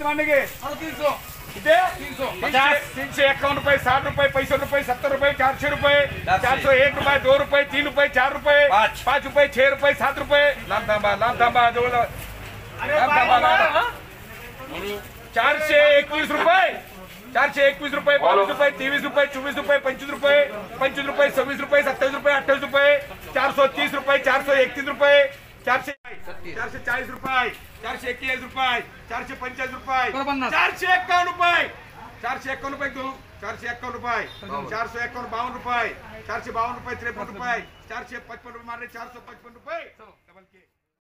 के कितने? पचास तीन सौ इक्यावन रुपए साठ रुपए पैंसठ रुपए सत्तर रुपए चार सौ रुपए चार सौ एक रुपए दो रुपए तीन रुपए चार रुपए पाँच। पाँच रुपए छह रुपए सात रुपए। लाभ थांबा लाभ लाभ थांबा लाभ चारशे एकवीस रुपये चारशे एकवीस रुपये बावीस रुपये तेवीस रुपये चोवीस रुपये पंचवीस रुपये पंचवीस रुपये सव्वीस रुपये सत्तावीस रुपये अठ्ठावीस रुपये चार सौ तीस रुपये चार सौ एकतीस रुपये चारशे चारशे चाळीस रुपये चारशे एक्केचाळीस रुपये चारशे पंचेचाळीस रुपये चारशे एक्कावन्न रुपये चारशे एक्कावन्न रुपये दोन चारशे एक्कावन्न रुपये चारशे एक्कावन्न बावन्न रुपये चारशे बावन्न रुपये त्रेपन्न रुपये चारशे पचपन रुपये मारले चारशे पचपन्न रुपये.